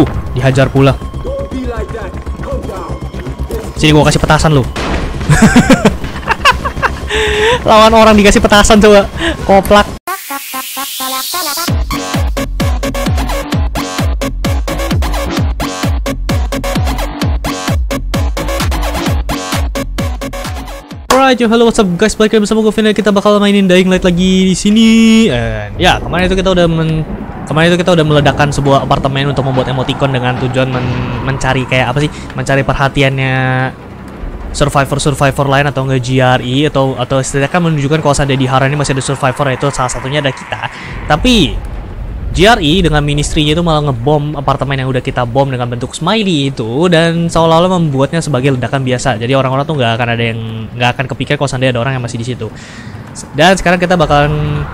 Uh, dihajar pula. Sini gua kasih petasan lu. Lawan orang dikasih petasan coba. Koplak. Alright, yo, hello, what's up guys? Balik lagi bersama gue. Kita bakal mainin Dying Light lagi di sini. And ya, kemarin itu kita udah men kemarin itu kita udah meledakkan sebuah apartemen untuk membuat emoticon dengan tujuan men- mencari kayak apa sih? Mencari perhatiannya survivor-survivor lain atau enggak GRE atau atau setidaknya menunjukkan kalau seandainya di Hara ini masih ada survivor yaitu salah satunya ada kita. Tapi GRE dengan ministrinya itu malah ngebom apartemen yang udah kita bom dengan bentuk smiley itu dan seolah-olah membuatnya sebagai ledakan biasa. Jadi orang-orang tuh nggak akan ada yang nggak akan kepikir kalau seandainya ada orang yang masih di situ. Dan sekarang kita bakalan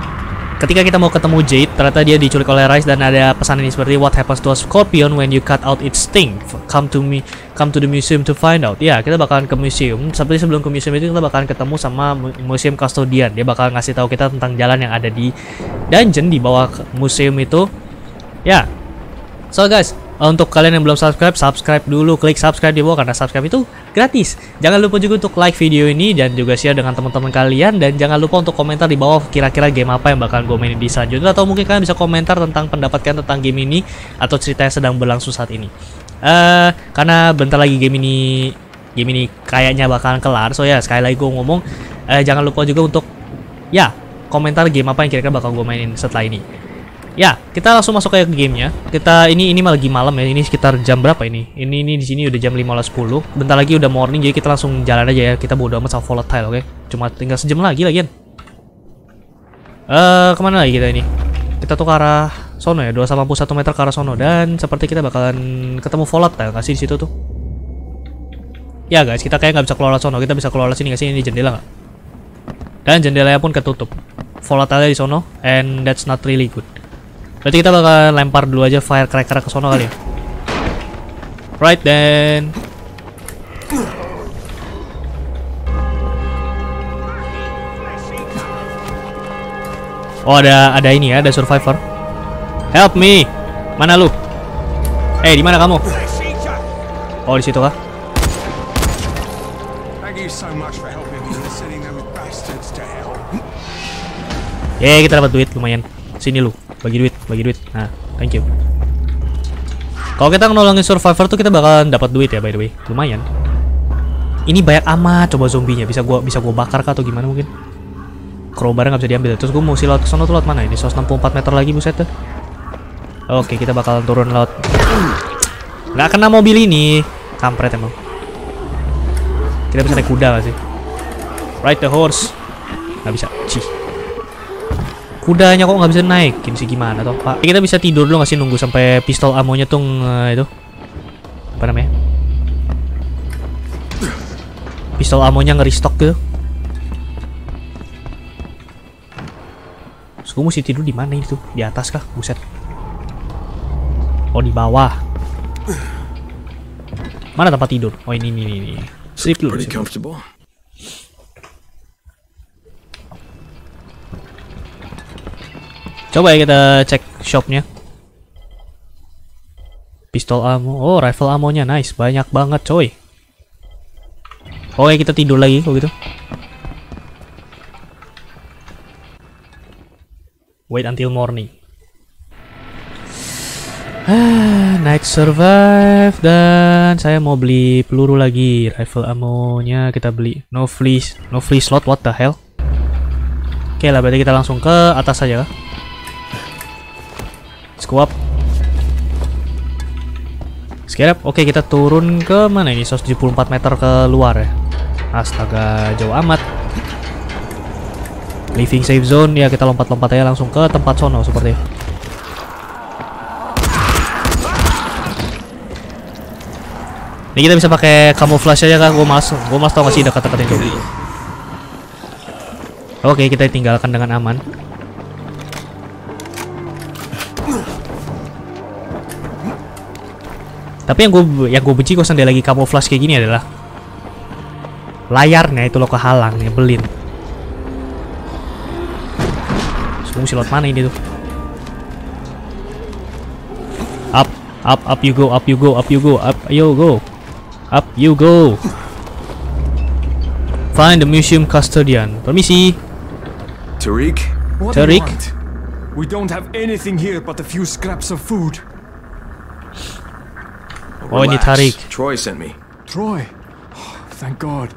ketika kita mau ketemu Jade, ternyata dia diculik oleh Rice dan ada pesan ini seperti What happens to a scorpion when you cut out its sting? Come to me, come to the museum to find out. Ya, kita bakalan ke museum. Seperti sebelum ke museum itu kita bakalan ketemu sama mu- museum custodian. Dia bakal ngasih tahu kita tentang jalan yang ada di dungeon di bawah museum itu. Ya. So guys, untuk kalian yang belum subscribe, subscribe dulu, klik subscribe di bawah karena subscribe itu gratis. Jangan lupa juga untuk like video ini dan juga share dengan teman-teman kalian dan jangan lupa untuk komentar di bawah kira-kira game apa yang bakal gue mainin di selanjutnya atau mungkin kalian bisa komentar tentang pendapat kalian tentang game ini atau cerita yang sedang berlangsung saat ini. Eh, karena bentar lagi game ini game ini kayaknya bakalan kelar, so ya sekali lagi gue ngomong, eh, jangan lupa juga untuk ya komentar game apa yang kira-kira bakal gue mainin setelah ini. Ya, kita langsung masuk ke gamenya. Kita ini ini lagi malam ya. Ini sekitar jam berapa ini? Ini ini di sini udah jam 15.10. Bentar lagi udah morning jadi kita langsung jalan aja ya. Kita bodo amat sama volatile, oke? Cuma tinggal sejam lagi lagian. Eh, ke mana lagi kita ini? Kita tuh ke arah sono ya, 281 meter ke arah sono dan seperti kita bakalan ketemu volatile nggak sih di situ tuh? Ya guys, kita kayak nggak bisa keluar sono. Kita bisa keluar sini sih? Ini jendela nggak? Dan jendelanya pun ketutup. Volatile di sono, and that's not really good. Berarti kita bakal lempar dulu aja firecracker ke sono kali ya. Right then. Oh ada ada ini ya, ada survivor. Help me. Mana lu? Eh, di mana kamu? Oh, di situ kah? Yeay, kita dapat duit lumayan. Sini lu, bagi duit, bagi duit. Nah, thank you. Kalau kita nolongin survivor tuh kita bakalan dapat duit ya by the way. Lumayan. Ini banyak amat coba zombinya. Bisa gua bisa gua bakar kah atau gimana mungkin? Crowbar nggak bisa diambil. Terus gua mau silot ke sono tuh lewat mana ini? 164 meter lagi buset tuh. Oke, kita bakalan turun laut. Nggak kena mobil ini. Kampret emang. Kita bisa naik kuda gak sih? Ride the horse. Nggak bisa. Cih kudanya kok nggak bisa naikin sih gimana toh pak? Kita bisa tidur dulu nggak sih nunggu sampai pistol amonya tuh nge- itu? Apa namanya? Pistol amonya nge-restock gitu. Terus gue mesti tidur di mana itu di atas kah? Buset. Oh di bawah. Mana tempat tidur? Oh ini ini ini, sleep dulu Pretty sleep. comfortable. Coba ya kita cek shopnya. Pistol ammo. Oh, rifle ammonya nice. Banyak banget, coy. Oke, kita tidur lagi kalau gitu. Wait until morning. Night survive dan saya mau beli peluru lagi. Rifle ammonya kita beli. No free, no free slot. What the hell? Oke lah, berarti kita langsung ke atas saja? Squab. Skirap. Oke, kita turun ke mana ini? 174 meter ke luar ya. Astaga, jauh amat. Living safe zone ya kita lompat-lompat aja langsung ke tempat sono seperti. Ini kita bisa pakai camouflage aja kak. Gue mas, gue mas tau gak sih dekat-dekat itu. Oke, kita tinggalkan dengan aman. Tapi yang gue yang gue benci kalau seandainya lagi camouflage kayak gini adalah layarnya itu lo kehalang nyebelin. Semua silot mana ini tuh? Up, Up, up you go, up you go, up you go, up, ayo go. Up you go. Find the museum custodian. Permisi. Tariq? You Tariq? We don't have anything here but a few scraps of food. Oh, ini Relax. Tariq. Troy sent me. Troy. Oh, thank God.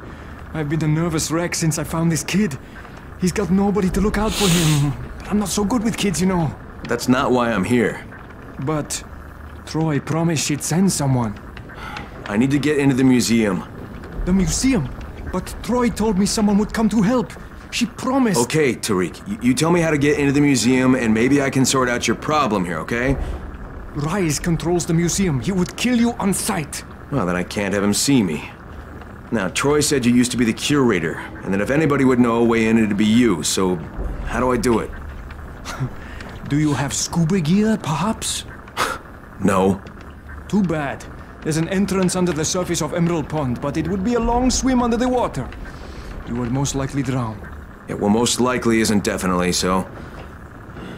I've been a nervous wreck since I found this kid. He's got nobody to look out for him. I'm not so good with kids, you know. That's not why I'm here. But Troy promised she'd send someone. I need to get into the museum. The museum. But Troy told me someone would come to help. She promised. Okay, Tariq, you, you tell me how to get into the museum, and maybe I can sort out your problem here, okay? Rise controls the museum. He would kill you on sight. Well, then I can't have him see me. Now, Troy said you used to be the curator, and that if anybody would know a way in, it'd be you, so how do I do it? Do you have scuba gear, perhaps? No. Too bad. There's an entrance under the surface of Emerald Pond, but it would be a long swim under the water. You would most likely drown. Yeah, well, most likely isn't definitely, so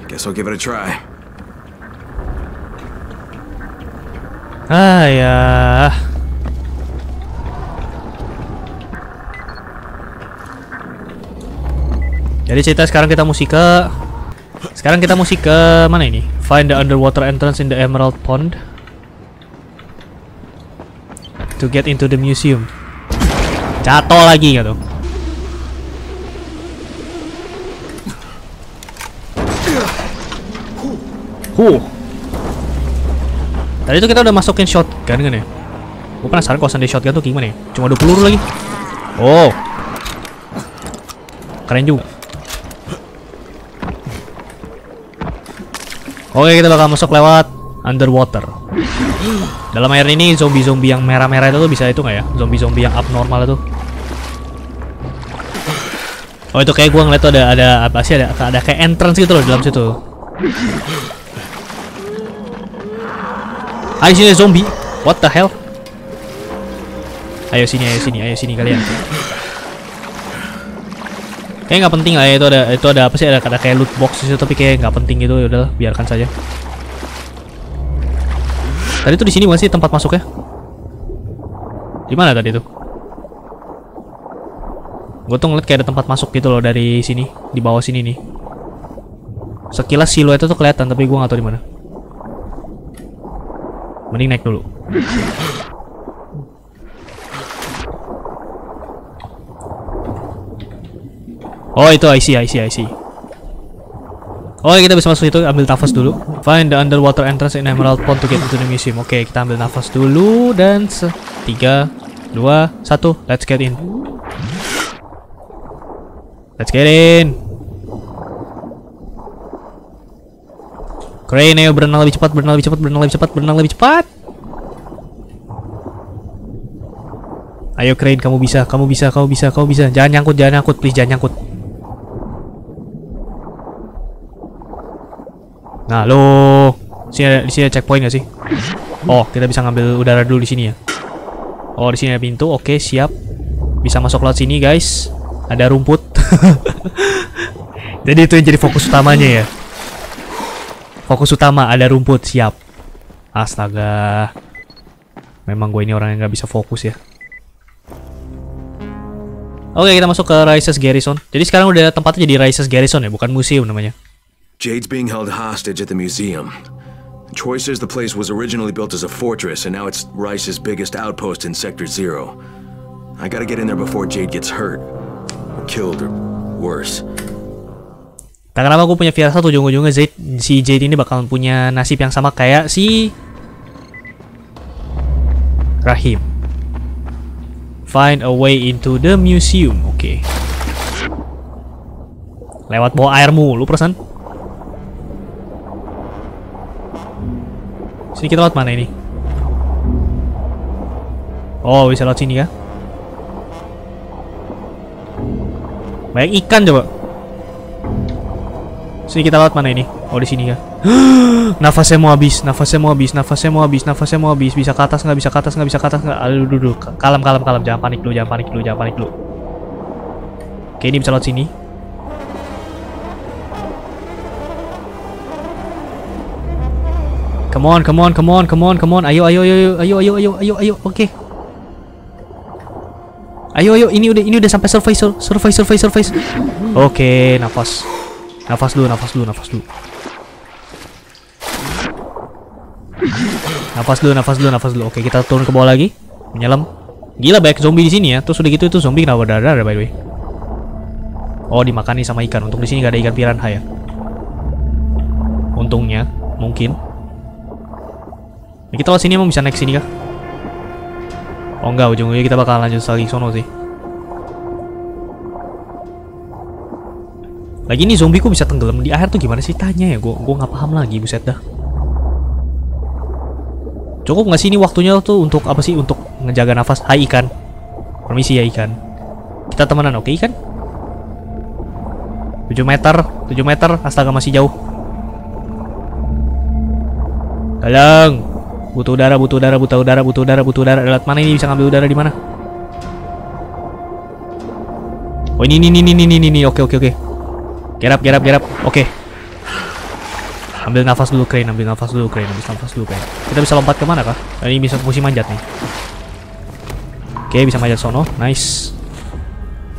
guess I'll give it a try. Ah ya. Jadi cerita sekarang kita mesti ke Sekarang kita mesti ke mana ini? Find the underwater entrance in the Emerald Pond to get into the museum. Jatuh lagi gitu. Huh. Tadi itu kita udah masukin shotgun kan ya? Gue penasaran kalau sandi shotgun tuh gimana ya? Cuma 2 peluru lagi. Oh. Keren juga. Oke, kita bakal masuk lewat underwater. Dalam air ini zombie-zombie yang merah-merah itu tuh bisa itu nggak ya? Zombie-zombie yang abnormal itu. Oh itu kayak gua ngeliat tuh ada ada apa sih ada ada kayak entrance gitu loh dalam situ. Di sini zombie. What the hell? Ayo sini, ayo sini, ayo sini kalian. Kayak nggak penting lah ya itu ada itu ada apa sih ada kayak loot box di situ tapi kayak nggak penting gitu ya udahlah biarkan saja. Tadi tuh di sini bukan sih tempat masuknya? Di mana tadi tuh? Gue tuh ngeliat kayak ada tempat masuk gitu loh dari sini, di bawah sini nih. Sekilas siluetnya tuh kelihatan tapi gua nggak tahu di mana. Mending naik dulu. Oh itu I see, I see, I see. Oh kita bisa masuk itu ambil nafas dulu. Find the underwater entrance in Emerald Pond to get into the museum. Oke kita ambil nafas dulu dan se tiga, dua, satu. Let's get in. Let's get in. Crane berenang lebih cepat, berenang lebih cepat, berenang lebih cepat, berenang lebih cepat. Ayo Crane, kamu bisa, kamu bisa, kamu bisa, kamu bisa. Jangan nyangkut, jangan nyangkut, please jangan nyangkut. Nah, lo sini ada, di sini ada checkpoint gak sih? Oh, kita bisa ngambil udara dulu di sini ya. Oh, di sini ada pintu. Oke, siap. Bisa masuk lewat sini, guys. Ada rumput. jadi itu yang jadi fokus utamanya ya. Fokus utama ada rumput, siap. Astaga. Memang gue ini orang yang nggak bisa fokus ya. Oke, kita masuk ke Rises Garrison. Jadi sekarang udah tempatnya jadi Rises Garrison ya, bukan museum namanya. Jade's being held hostage at the museum. Troy says the place was originally built as a fortress, and now it's Rice's biggest outpost in Sector Zero. I gotta get in there before Jade gets hurt. Or killed, or worse. Tak kenapa gue punya firasat ujung-ujungnya Zaid, si Jade ini bakalan punya nasib yang sama kayak si Rahim. Find a way into the museum. Oke. Lewat bawah air mulu perasaan. Sini kita lewat mana ini? Oh, bisa lewat sini ya? Banyak ikan coba. Sini kita lewat mana ini? Oh di sini ya. nafasnya mau habis, nafasnya mau habis, nafasnya mau habis, nafasnya mau habis. Bisa ke atas nggak? Bisa ke atas nggak? Bisa ke atas nggak? Aduh, dulu, dulu. Kalem, kalem, kalem. Jangan panik dulu, jangan panik dulu, jangan panik dulu. Oke, ini bisa lewat sini. Come on, come on, come on, come on, come on. Ayo, ayo, ayo, ayo, ayo, ayo, ayo, ayo. Oke. Ayo, ayo. Ini udah, ini udah sampai surface, sur- surface, surface, surface. Oke, nafas. Nafas dulu, nafas dulu, nafas dulu. Nafas dulu, nafas dulu, nafas dulu. Oke, kita turun ke bawah lagi. Menyelam. Gila banyak zombie di sini ya. Terus udah gitu itu zombie kenapa berdarah by the way. Oh, dimakani sama ikan. Untuk di sini gak ada ikan piranha ya. Untungnya, mungkin. Ini kita lewat sini emang bisa naik sini kah? Oh enggak, ujung-ujungnya kita bakal lanjut lagi sono sih. Lagi nih zombie kok bisa tenggelam di air tuh gimana sih tanya ya? Gue gua nggak paham lagi, buset dah. Cukup nggak sih ini waktunya tuh untuk apa sih? Untuk ngejaga nafas. Hai ikan. Permisi ya ikan. Kita temenan oke ikan? 7 meter, 7 meter, astaga masih jauh. Tolong. Butuh udara, butuh udara, butuh udara, butuh udara, butuh udara. Lewat mana ini bisa ngambil udara di mana? Oh ini, ini, ini, ini, ini, ini. Oke, oke, oke. Get up, get up, get up. Oke. Ambil nafas dulu, Crane. Ambil nafas dulu, Crane. Ambil nafas dulu, Crane. Kita bisa lompat ke mana kah? Ini bisa musim manjat nih. Oke, bisa manjat sono. Nice.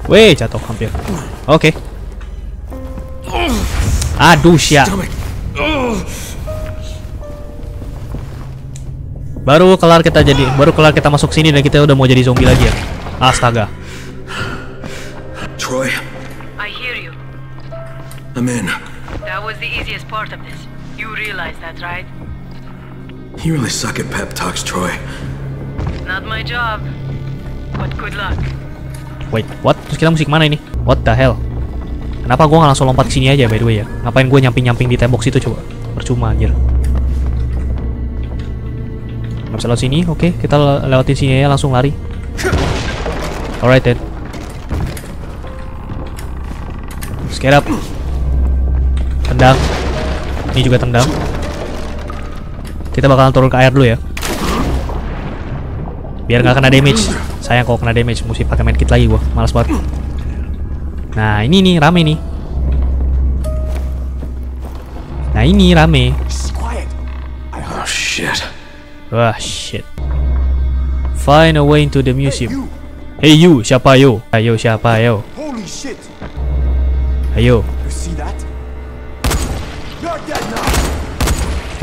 Weh, jatuh hampir. Oke. Aduh, sya. Baru kelar kita jadi, baru kelar kita masuk sini dan kita udah mau jadi zombie lagi ya. Astaga. Troy. I'm in. That was the easiest part of this. You realize that, right? You really suck at pep talks, Troy. Not my job. But good luck. Wait, what? Terus kita mesti ke mana ini? What the hell? Kenapa gua nggak langsung lompat ke sini aja by the way ya? Ngapain gue nyamping-nyamping di tembok situ coba? Percuma anjir. Nggak bisa lewat sini, oke kita le- lewatin sini aja langsung lari. Alright then. Let's get up. Tendang. Ini juga tendang. Kita bakalan turun ke air dulu ya. Biar nggak kena damage. Sayang kalau kena damage, mesti pakai medkit lagi gua. Malas banget. Nah, ini nih rame nih. Nah, ini rame. Oh, shit. Wah, shit. Find a way into the museum. Hey you, siapa yo? Ayo siapa yo? Ayo.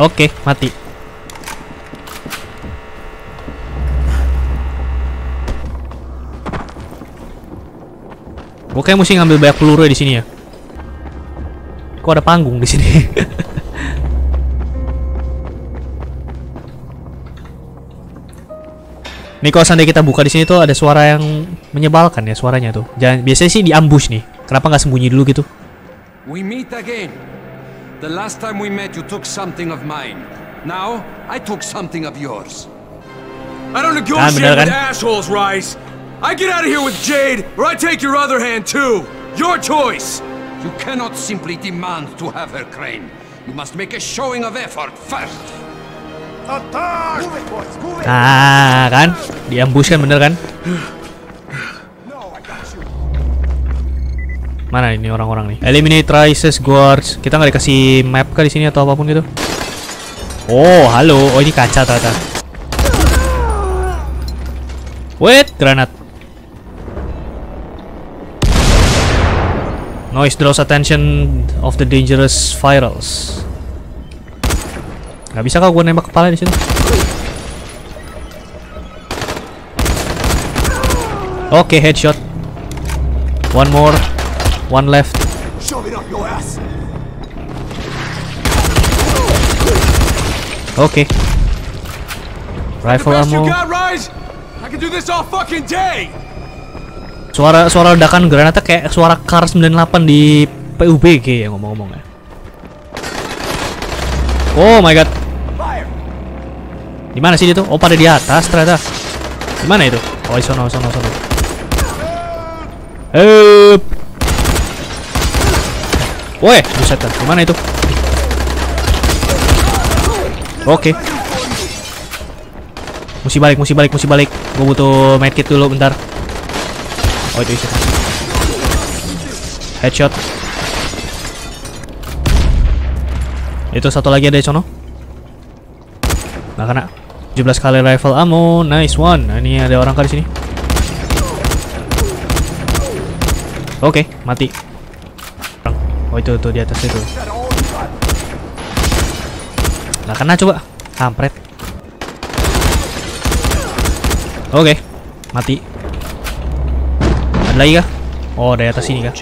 Oke, mati. Gue kayak mesti ngambil banyak peluru di sini ya. Kok ada panggung di sini? Nih kalau seandainya kita buka di sini tuh ada suara yang menyebalkan ya suaranya tuh. Jangan biasanya sih di ambush nih. Kenapa nggak sembunyi dulu gitu? We meet again. The last time we met, you took something of mine. Now, I took something of yours. I don't negotiate with assholes, Rice. I get out of here with Jade, or I take your other hand too. Your choice. You cannot simply demand to have her crane. You must make a showing of effort first. Attack! Move it, boys. Move it. Nah, kan? Di ambush bener kan? Mana ini orang-orang nih? Eliminate Rises Guards. Kita nggak dikasih map kah di sini atau apa pun gitu? Oh, halo. Oh, ini kaca ternyata. Wait, granat. Noise draws attention of the dangerous virals. Gak bisa kah gue nembak kepala di sini? Oke, headshot. One more. One left. Shove it up your ass. Oke. Rifle ammo. Rice? I can do this all fucking day. Suara suara ledakan granatnya kayak suara Kar 98 di PUBG ya ngomong-ngomong ya. Oh my god. Di mana sih dia tuh? Oh, pada di atas ternyata. Di mana itu? Oh, sono, sono, sono. Hup. Woi, buset dah. Di mana itu? Oke. Mesti balik, mesti balik, mesti balik. Gue butuh medkit dulu bentar. Oh, itu isi. Headshot. Itu satu lagi ada di sono. Nggak kena. 17 kali rifle ammo, nice one. Nah, ini ada orang kah di sini? Oke, mati. Oh itu tuh di atas itu. Nggak kena coba. Kampret. Oke, mati. Ada lagi kah? Oh, dari atas sini kah?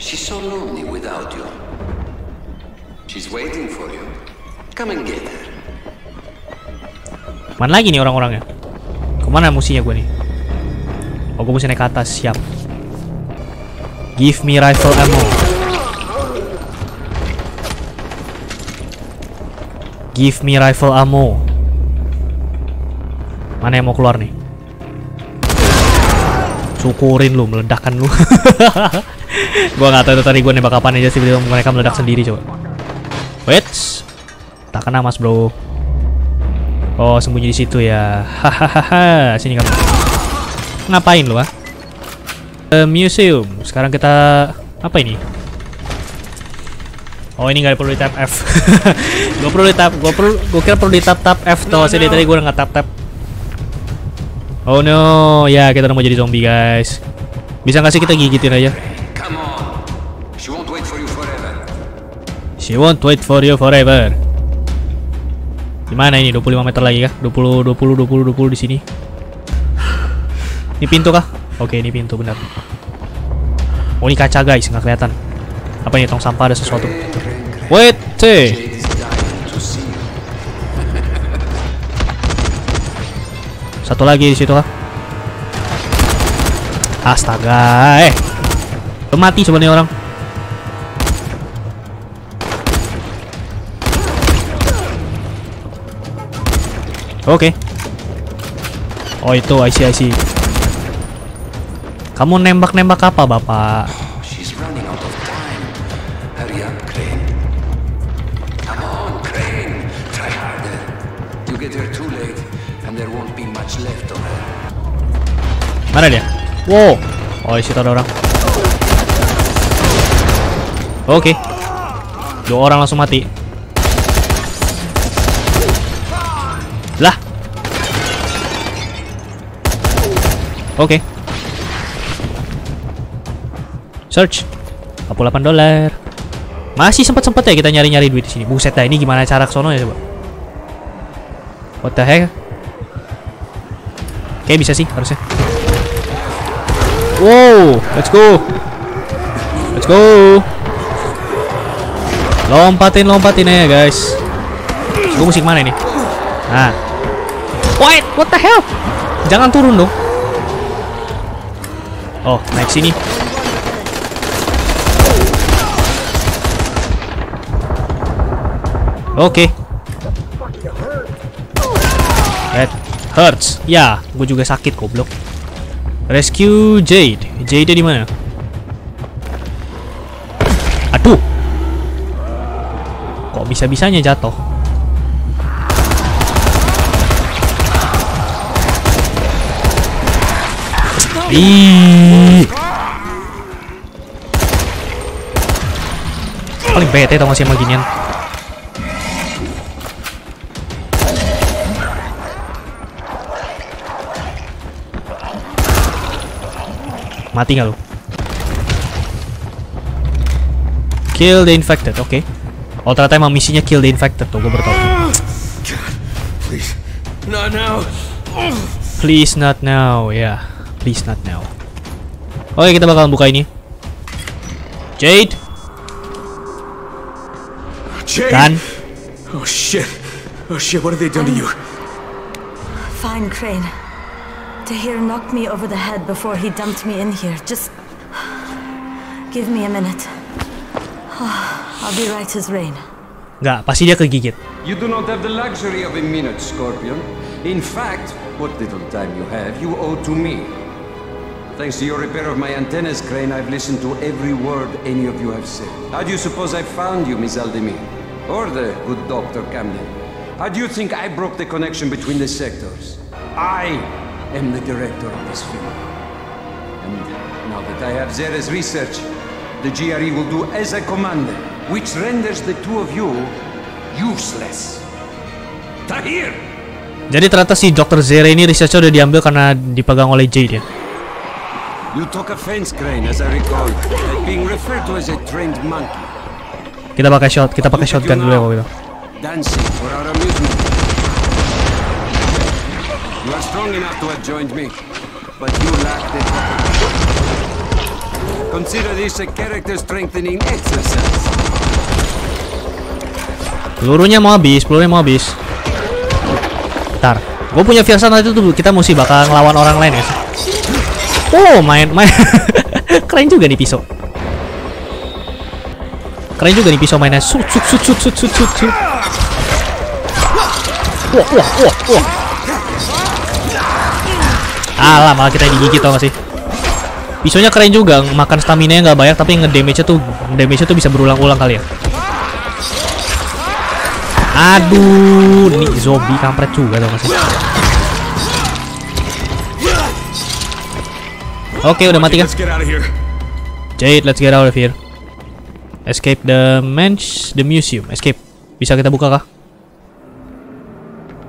She's so lonely without you. She's waiting for you. Come and get her. Mana lagi nih orang-orangnya? Ke mana musinya gue nih? Oh, gue mesti naik ke atas. Siap. Give me rifle ammo. Give me rifle ammo. Mana yang mau keluar nih? Syukurin lu, meledakkan lu. gua nggak tahu itu tadi gue nembak kapan aja sih mereka meledak sendiri coba. Wait. Tak kena mas bro. Oh sembunyi di situ ya. Hahaha. Sini kamu. Ngapain lu ah? Eh, museum. Sekarang kita apa ini? Oh ini nggak perlu di tap F. gue perlu di tap. Gue perlu. Gue kira perlu di tap tap F tuh. Sini tadi gue nggak tap tap. Oh no, ya kita udah mau jadi zombie guys. Bisa nggak sih kita gigitin aja? Come on. She won't wait for you forever. She won't wait for you forever. Gimana ini? 25 meter lagi kah? 20 20 20 20 di sini. Ini pintu kah? Oke, ini pintu benar. Oh, ini kaca guys, nggak kelihatan. Apa ini tong sampah ada sesuatu? Wait, see. Satu lagi di situ kah? Astaga, eh. Mati sebenarnya orang. Oke. Oh itu I see I see. Kamu nembak-nembak apa, Bapak? Mana dia? Wow. Oh, situ ada orang. Oke. Dua orang langsung mati. Lah. Oke. Search. 48 dolar. Masih sempat-sempat ya kita nyari-nyari duit di sini. Buset dah, ini gimana cara ke sono ya coba? What the heck? Oke, bisa sih harusnya. Wow, let's go. Let's go. Lompatin, lompatin aja, guys. Gue musik mana ini? Nah. Wait, what the hell? Jangan turun dong. Oh, naik sini. Oke. That hurts. Ya, gue juga sakit goblok. Rescue Jade. Jade di mana? Aduh. Kok bisa-bisanya jatuh? Ih. Paling bete tau gak sih sama ginian. Mati nggak lu? Kill the infected, oke. Oh ternyata emang misinya kill the infected tuh, gue baru tahu. Please. Not now. Please not now, ya. Please not now. Oke, kita bakalan buka ini. Jade, Jade! Dan. Oh shit. Oh shit, what have they done to you? Fine, Crane. Tahir knocked me over the head before he dumped me in here. Just give me a minute. I'll be right as rain. nggak, pasti dia kegigit. You do not have the luxury of a minute, Scorpion. In fact, what little time you have, you owe to me. Thanks to your repair of my antennas, Crane, I've listened to every word any of you have said. How do you suppose I found you, Miss Aldemir? Or the good Dr. Camden? How do you think I broke the connection between the sectors? I am the director of this film. And now that I have Zere's research, the GRE will do as I commanded, which renders the two of you useless. Tahir! Jadi ternyata si Dr. Zere ini researchnya udah diambil karena dipegang oleh Jade ya. You took offense, Crane, as I recall, at being referred to as a trained monkey. Kita pakai shot, kita pakai shotgun dulu ya kalau gitu. Dancing for our amusement. You are strong enough to have joined me, but you lack the Consider this a character strengthening exercise. Pelurunya mau habis, pelurunya mau habis. Ntar, gue punya firasat nanti tuh kita mesti bakal ngelawan orang lain ya. Oh, main main keren juga nih pisau. Keren juga nih pisau mainnya. Sut sut sut sut sut sut. sut. Wah wah wah wah. Alah, malah kita digigit tau gak sih? Pisaunya keren juga, makan stamina nya nggak banyak tapi ngedamage-nya tuh damage-nya tuh bisa berulang-ulang kali ya. Aduh, ini zombie kampret juga tau gak sih? Oke, udah mati kan? Jade, let's get out of here. Escape the manch, the museum. Escape. Bisa kita buka kah?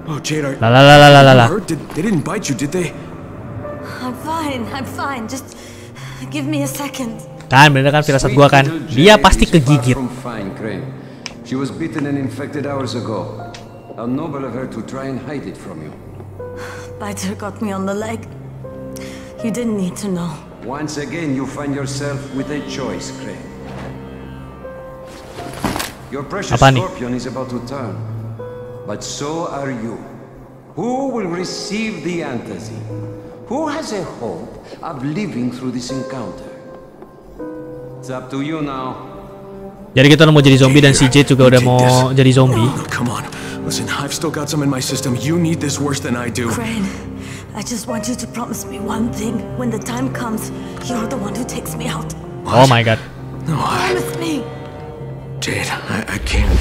Oh, Jade, are La la la la la la they didn't bite you, did they? I'm fine, I'm fine. Just give me a second. Kan bener kan firasat gua kan. Dia pasti kegigit. from fine, Crane. She was bitten and infected hours ago. How noble of her to try and hide it from you. Biter got me on the leg. You didn't need to know. Once again, you find yourself with a choice, Crane. Your precious Apa nih? scorpion is about to turn, but so are you. Who will receive the antazine? Who has a hope of living through this encounter? It's up to you now. Jadi kita mau jadi zombie dan si Jade juga udah mau jadi zombie. Oh, come on. Listen, I've still got some in my system. You need this worse than I do. Crane, I just want you to promise me one thing. When the time comes, you're the one who takes me out. Oh my god. No, I, Promise me. Jade, I, I can't.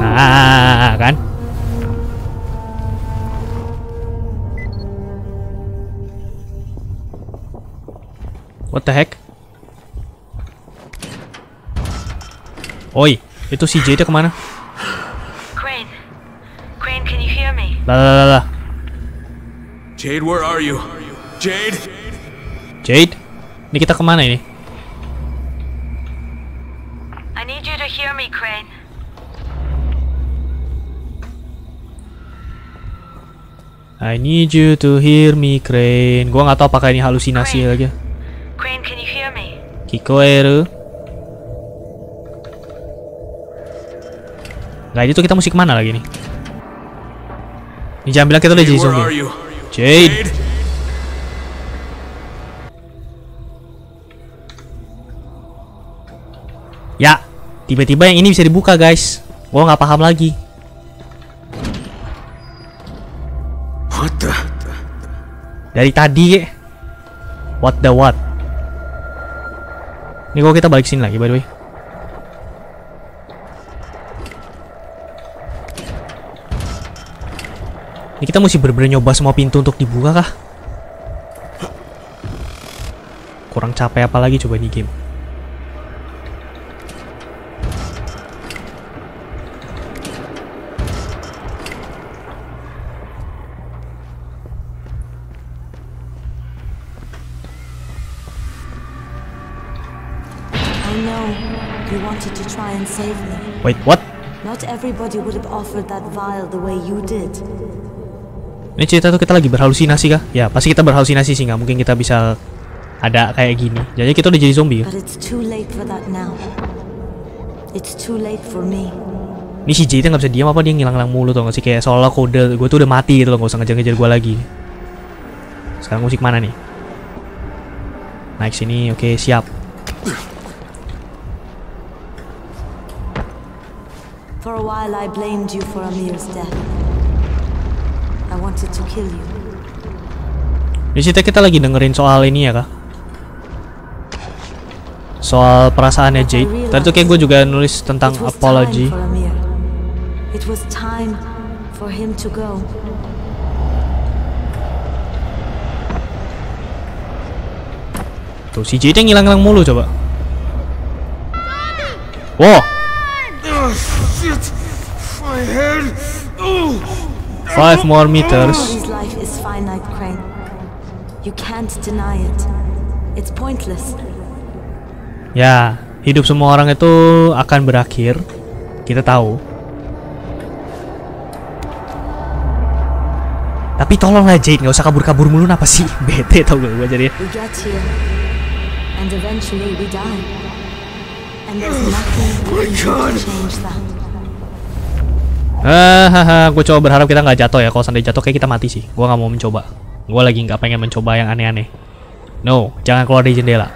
Nah, kan? What the heck? Oi, itu si Jade ke mana? Crane. Crane, can you hear me? Lah lah lah lah. Jade, where are you? Jade? Jade? Ini kita ke mana ini? I need you to hear me, Crane. I need you to hear me, Crane. Gua nggak tahu apakah ini halusinasi Crane. lagi. Crane, can you hear me? Kiko Eru. Nah itu kita mesti ke mana lagi nih? Ini jangan bilang kita udah Jade, jadi zombie. Jade. Ya, tiba-tiba yang ini bisa dibuka guys. Gua nggak paham lagi. What the? Dari tadi, what the what? Ini kok kita balik sini lagi by the way. Ini kita mesti bener-bener nyoba semua pintu untuk dibuka kah? Kurang capek apa lagi coba di game? Wait, what? Not everybody would have offered that vial the way you did. Ini cerita tuh kita lagi berhalusinasi kah? Ya, pasti kita berhalusinasi sih, nggak mungkin kita bisa ada kayak gini. Jadi kita udah jadi zombie ya? But it's too late for that now. It's too late for me. Ini si Jade nggak bisa diam apa dia ngilang-ngilang mulu tau gak sih? Kayak seolah kode gue tuh udah mati gitu loh, gak usah ngejar-ngejar gue lagi. Sekarang musik mana nih? Naik sini, oke siap. For a while I blamed you for Amir's death. I wanted to kill you. Di situ kita lagi dengerin soal ini ya kak? Soal perasaannya Jade. Tadi tuh kayak gue juga nulis tentang apology. It was time for him to go. Tuh si Jade yang ngilang-ngilang mulu coba. Wow, Oh, shit! My head! Five more meters. His life is finite, Crane. You can't deny it. It's pointless. Ya, hidup semua orang itu akan berakhir. Kita tahu. Tapi tolonglah Jade, nggak usah kabur-kabur mulu apa sih? Bete tau gak gue jadi. We get here, and eventually we die. And there's nothing we can do to change that. Hahaha, gue coba berharap kita nggak jatuh ya. Kalau sampai jatuh kayak kita mati sih. Gue nggak mau mencoba. Gue lagi nggak pengen mencoba yang aneh-aneh. No, jangan keluar dari jendela.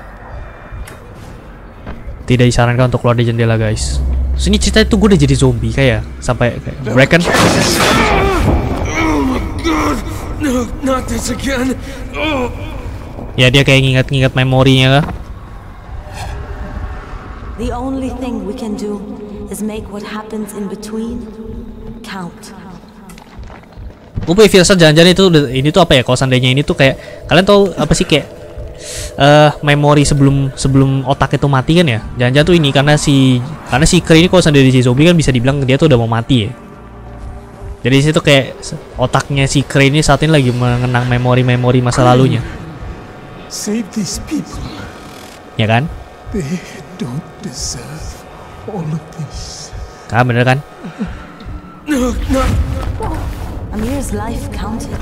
Tidak disarankan untuk keluar dari jendela, guys. Sini cerita itu gue udah jadi zombie kayak sampai kayak Bracken. No, not this again. Oh. Ya dia kayak nginget-nginget memorinya kah? The only thing we can do is make what happens in between count. Gue punya firasat jangan-jangan itu ini tuh apa ya? Kalau seandainya ini tuh kayak kalian tahu apa sih kayak eh memori sebelum sebelum otak itu mati kan ya? Jangan-jangan tuh ini karena si karena si Kree ini kalau seandainya si zombie kan bisa dibilang dia tuh udah mau mati ya. Jadi di situ kayak otaknya si Kree ini saat ini lagi mengenang memori-memori masa lalunya, Save these people. ya kan? They don't deserve all of this. Kan bener kan? No, no. Amir's life counted.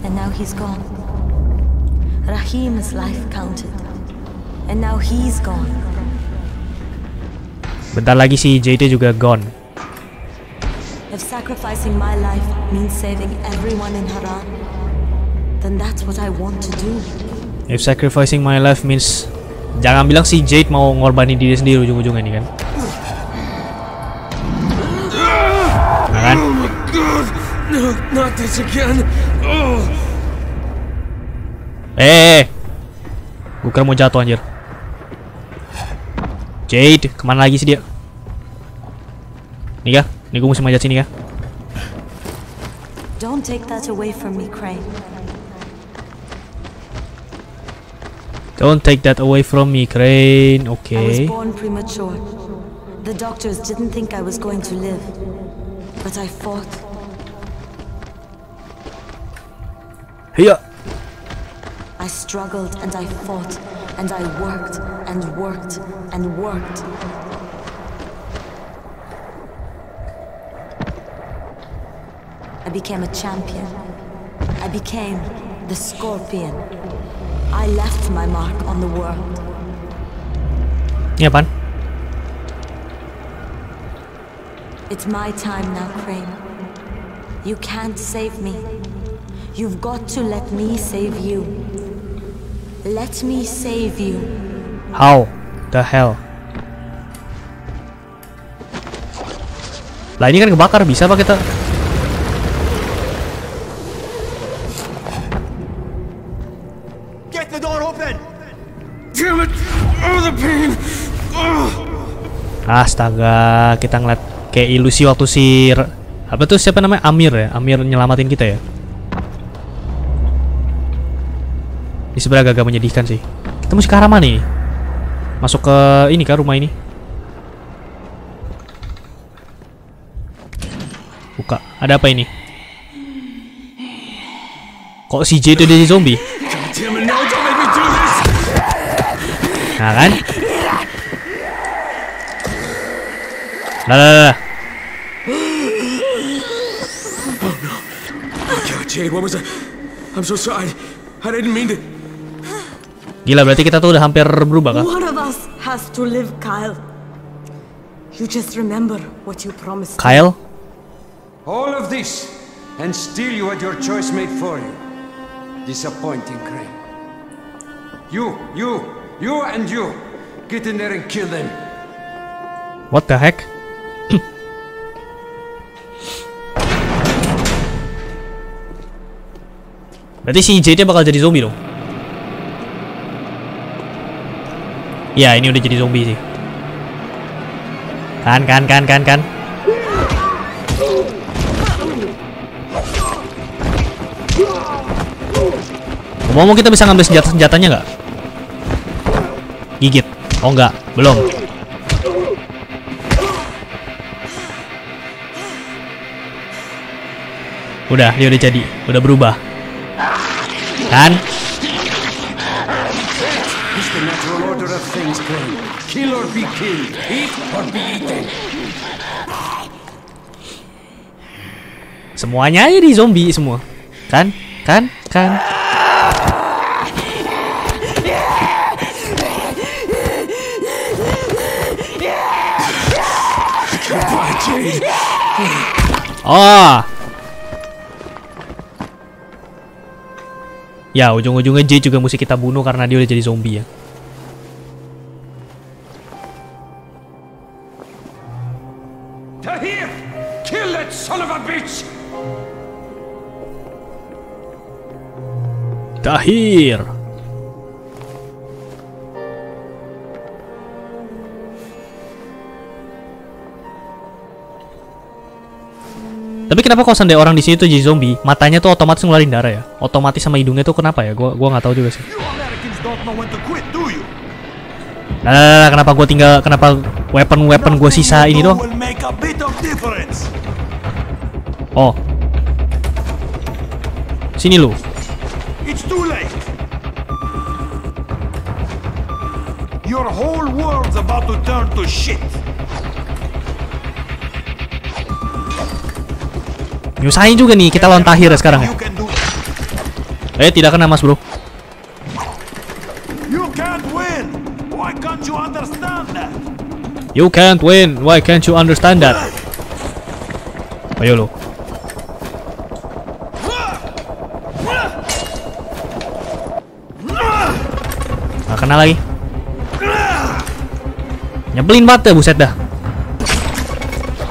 And now he's gone. Rahim's life counted. And now he's gone. Bentar lagi si JD juga gone. If sacrificing my life means saving everyone in Haran, then that's what I want to do. If sacrificing my life means jangan bilang si Jade mau ngorbanin diri sendiri ujung-ujungnya nih kan? Nah kan? God, no, not this again. Oh. Eh, gue kira mau jatuh anjir. Jade, ke mana lagi sih dia? Nih kah? Nih gue mesti manjat sini kah? Don't take that away from me, Crane. Don't take that away from me, Crane. Okay. I was born premature. The doctors didn't think I was going to live. But I fought. Hiya. I struggled and I fought. And I worked and worked and worked. I became a champion. I became the scorpion. I left my mark on the world. Ini apaan? It's my time now, Crane. You can't save me. You've got to let me save you. Let me save you. How the hell? Lah ini kan kebakar bisa apa kita? Astaga, kita ngeliat kayak ilusi waktu si apa tuh siapa namanya Amir ya? Amir nyelamatin kita ya. Ini sebenarnya agak menyedihkan sih. Kita mesti ke arah mana nih? Masuk ke ini kah rumah ini? Buka. Ada apa ini? Kok si J itu jadi zombie? God damn it, no, don't make me do this! Nah kan? Lah lah lah, lah. God, Jade, what was that? I'm so sorry. I didn't mean to. Gila berarti kita tuh udah hampir berubah kah? One of us has to live, Kyle. You just remember what you promised. Kyle? All of this, and still you had your choice made for you. Disappointing, Crane. You, you, you and you. Get in there and kill them. What the heck? Berarti si JD bakal jadi zombie dong? Ya ini udah jadi zombie sih Kan kan kan kan kan Ngomong-ngomong kita bisa ngambil senjata-senjatanya nggak? Gigit Oh nggak, belum Udah, dia udah jadi, udah berubah. Kan? Semuanya jadi zombie semua. Kan? Kan? Kan? Oh, Ya, ujung-ujungnya J juga mesti kita bunuh karena dia udah jadi zombie ya. Tahir! Tapi kenapa kalau seandainya orang di sini tuh jadi zombie, matanya tuh otomatis ngeluarin darah ya? Otomatis sama hidungnya tuh kenapa ya? Gua gua nggak tahu juga sih. Nah, nah, nah, nah, kenapa gua tinggal kenapa weapon weapon gua sisa ini difference. Oh. Sini lu. It's too late. Your whole world's about to turn to shit. Nyusahin juga nih kita lawan Tahir ya sekarang ya. Eh, tidak kena Mas, Bro. You can't win. Why can't you understand that? You can't win. Why can't you understand that? Ayo lu. Gak kena lagi. Nyebelin banget ya buset dah.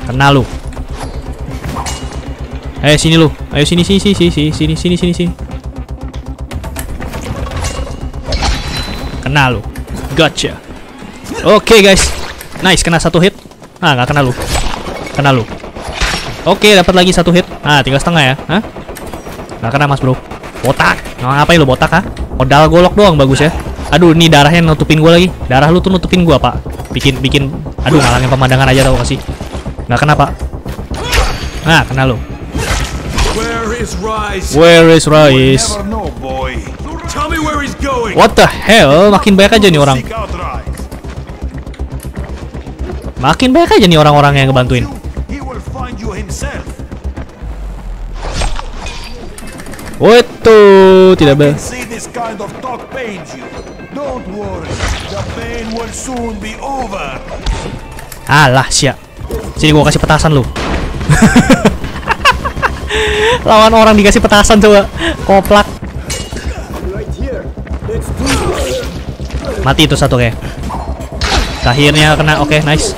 Kena lu. Eh sini lu. Ayo sini sini sini sini sini sini sini sini. Kena lu. Gotcha. Oke guys. Nice kena satu hit. Ah nggak kena lu. Kena lu. Oke dapat lagi satu hit. Ah tinggal setengah ya. Hah? Nggak kena mas bro. Botak. Nah, ngapain lu botak ha? Modal golok doang bagus ya. Aduh ini darahnya nutupin gua lagi. Darah lu tuh nutupin gua pak. Bikin bikin. Aduh ngalangin pemandangan aja tau kasih. Nggak kena pak. Nah kena lu is Rice? Where is Rice? What the hell? Makin banyak aja nih orang. Makin banyak aja nih orang-orang yang ngebantuin. Wait tidak ber. Kind of Alah, siap. Sini gua kasih petasan lu. Lawan orang dikasih petasan coba. Koplak. Mati itu satu kayak. Akhirnya kena. Oke, nice.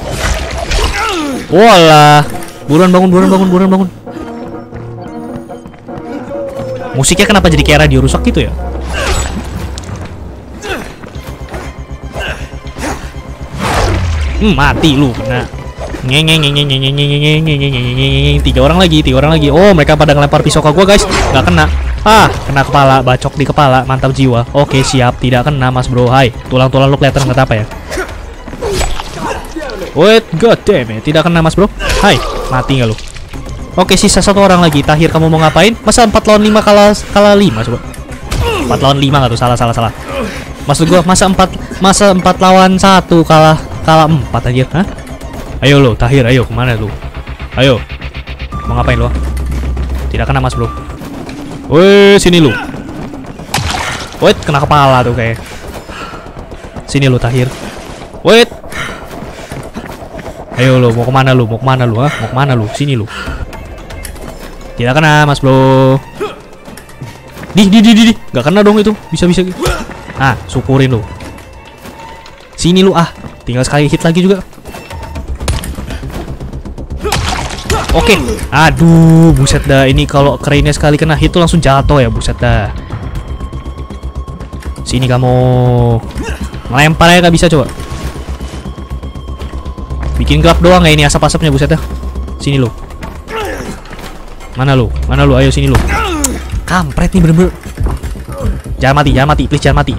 Walah. Buruan bangun, buruan bangun, buruan bangun. Musiknya kenapa jadi kayak radio rusak gitu ya? Hmm, mati lu kena tiga orang lagi tiga orang lagi oh mereka pada ngelempar pisau ke gue guys nggak kena ah kena kepala bacok di kepala mantap jiwa oke siap tidak kena mas bro hai tulang-tulang lu kelihatan nggak apa ya wait god damn it. tidak kena mas bro hai mati nggak lu Oke sisa satu orang lagi Tahir kamu mau ngapain? Masa empat lawan lima kalah kalah lima coba empat lawan lima nggak tuh salah salah salah Maksud gua masa empat masa empat lawan satu kalah kalah empat aja Hah? Ayo lo, Tahir, ayo ke mana lu? Ayo, mau ngapain lo? Tidak kena mas bro. Woi, sini lu. Wait, kena kepala tuh kayak. Sini lu Tahir. Wait. Ayo lo, mau ke mana lu? Mau ke mana lu? Ah, mau ke mana lu? Sini lu. Tidak kena mas bro. Di, di, di, di, di. Gak kena dong itu. Bisa, bisa. Ah, syukurin lu. Sini lu ah. Tinggal sekali hit lagi juga. Oke, aduh, buset dah. Ini kalau kerennya sekali kena hit langsung jatuh ya, buset dah. Sini kamu, melempar aja nggak bisa coba. Bikin gelap doang ya ini asap-asapnya, buset dah. Sini lu. Mana lu? Mana lu? Ayo sini lu. Kampret nih bener-bener. Jangan mati, jangan mati, please jangan mati.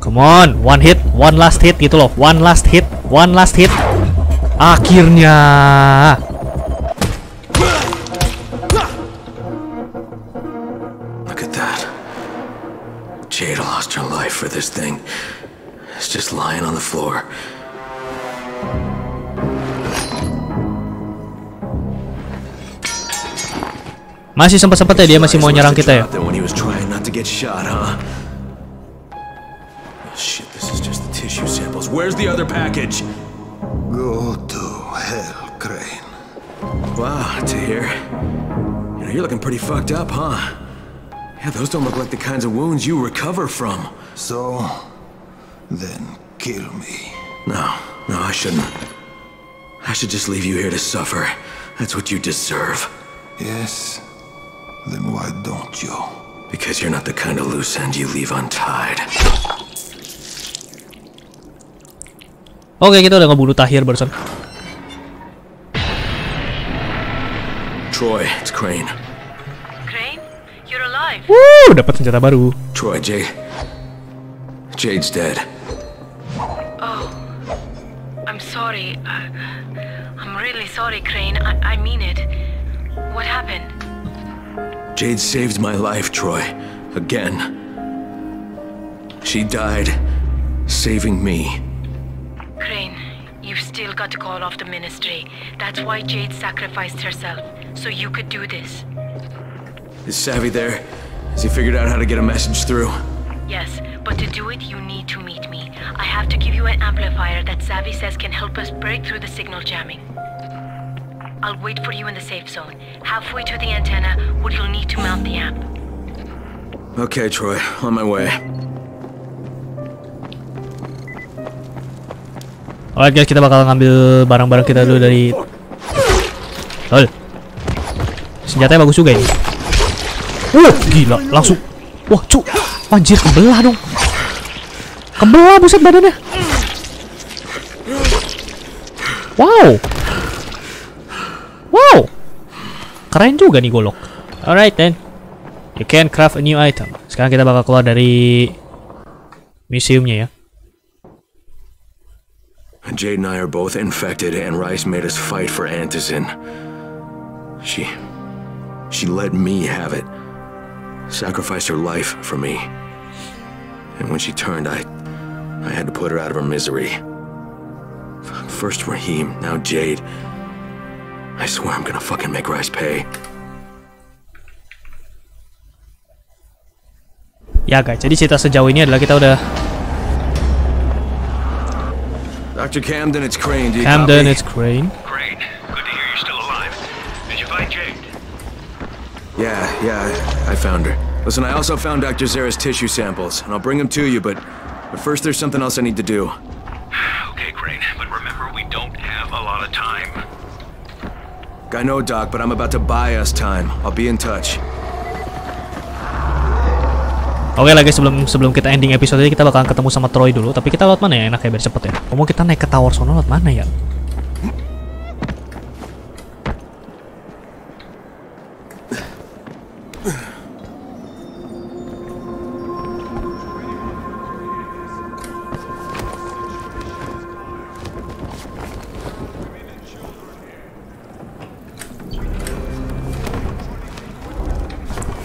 Come on, one hit, one last hit gitu loh, one last hit, one last hit. Akhirnya. Look at that. Jade lost her life for this thing. It's just lying on the floor. Masih sempat-sempat ya dia masih mau nyerang kita ya. Shit, this is just the tissue samples. Where's the other package? Go to hell, Crane. Wow, Tahir. You know, you're looking pretty fucked up, huh? Yeah, those don't look like the kinds of wounds you recover from. So, then kill me. No, no, I shouldn't. I should just leave you here to suffer. That's what you deserve. Yes? Then why don't you? Because you're not the kind of loose end you leave untied. Oke, kita udah ngebunuh Tahir barusan. Troy, it's Crane. Crane, you're alive. Wuh, dapat senjata baru. Troy, Jade. Jade's dead. Oh, I'm sorry. I, I'm really sorry, Crane. I, I mean it. What happened? Jade saved my life, Troy. Again. She died, saving me. Crane, you've still got to call off the ministry. That's why Jade sacrificed herself, so you could do this. Is Savvy there? Has he figured out how to get a message through? Yes, but to do it, you need to meet me. I have to give you an amplifier that Savvy says can help us break through the signal jamming. I'll wait for you in the safe zone, halfway to the antenna, where you'll need to mount the amp. Okay, Troy, on my way. Alright guys, kita bakal ngambil barang-barang kita dulu dari Lol. Senjatanya bagus juga ini. Wah, gila, langsung. Wah, cu. Anjir, kebelah dong. Kebelah buset badannya. Wow. Wow. Keren juga nih golok. Alright then. You can craft a new item. Sekarang kita bakal keluar dari museumnya ya. Jade and I are both infected, and Rice made us fight for Antizin. She. She let me have it. Sacrificed her life for me. And when she turned, I. I had to put her out of her misery. First Raheem, now Jade. I swear I'm gonna fucking make Rice pay. Ya guys, jadi cerita sejauh ini adalah kita udah Dr. Camden, it's Crane. Do you Camden, copy? it's Crane. Crane, good to hear you're still alive. Did you find Jade? Yeah, yeah, I I found her. Listen, I also found Dr. Zara's tissue samples, and I'll bring them to you, but, but first there's something else I need to do. Okay, Crane, but remember we don't have a lot of time. I know, Doc, but I'm about to buy us time. I'll be in touch. Oke lah guys, sebelum sebelum kita ending episode ini kita bakalan ketemu sama Troy dulu. Tapi kita lewat mana ya enaknya biar cepet ya? Ngomong kita naik ke tower sono lewat mana ya?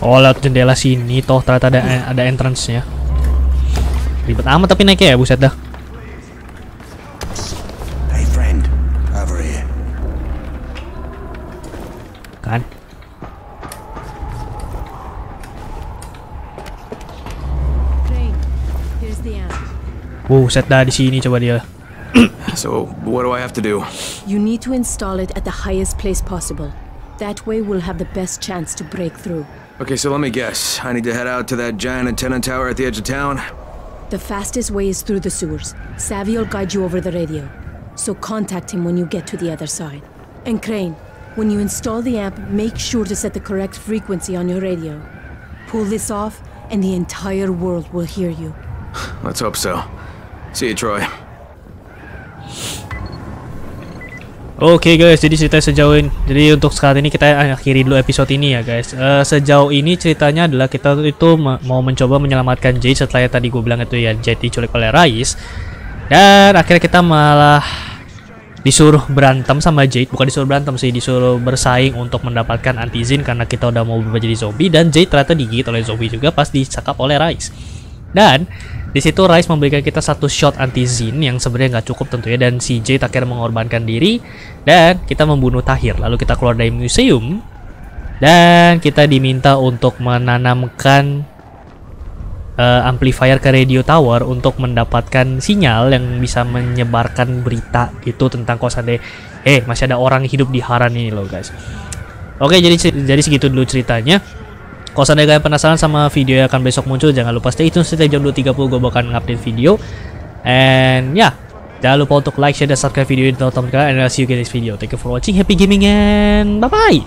Oh lewat jendela sini toh ternyata ada ada entrance-nya. Ribet amat tapi naiknya ya buset dah. Hey, friend. Over here. Kan? Crane, here's the amp. Buset dah di sini coba dia. So, what do I have to do? You need to install it at the highest place possible. That way we'll have the best chance to break through. Okay, so let me guess. I need to head out to that giant antenna tower at the edge of town? The fastest way is through the sewers. Savvy will guide you over the radio. So contact him when you get to the other side. And Crane, when you install the amp, make sure to set the correct frequency on your radio. Pull this off, and the entire world will hear you. Let's hope so. See you, Troy. Oke guys, jadi cerita sejauh ini. Jadi untuk saat ini kita akhiri dulu episode ini ya guys. Eh, sejauh ini ceritanya adalah kita itu ma- mau mencoba menyelamatkan Jade setelah tadi gue bilang itu ya Jade diculik oleh Rais. Dan akhirnya kita malah disuruh berantem sama Jade, bukan disuruh berantem sih, disuruh bersaing untuk mendapatkan antizin karena kita udah mau berubah jadi zombie dan Jade ternyata digigit oleh zombie juga pas disakap oleh Rais. Dan di situ Rice memberikan kita satu shot anti Zin yang sebenarnya nggak cukup tentunya. Dan si Jade akhirnya mengorbankan diri. Dan kita membunuh Tahir. Lalu kita keluar dari museum. Dan kita diminta untuk menanamkan uh, amplifier ke radio tower untuk mendapatkan sinyal yang bisa menyebarkan berita itu tentang kosade eh masih ada orang hidup di Haran ini loh guys. Oke jadi jadi segitu dulu ceritanya kalau seandainya kalian penasaran sama video yang akan besok muncul jangan lupa stay tune setiap jam 2.30 gue bakal ngupdate video. And ya yeah, jangan lupa untuk like share dan subscribe video ini tonton kalian and I'll see you guys next video. Thank you for watching. Happy gaming and bye bye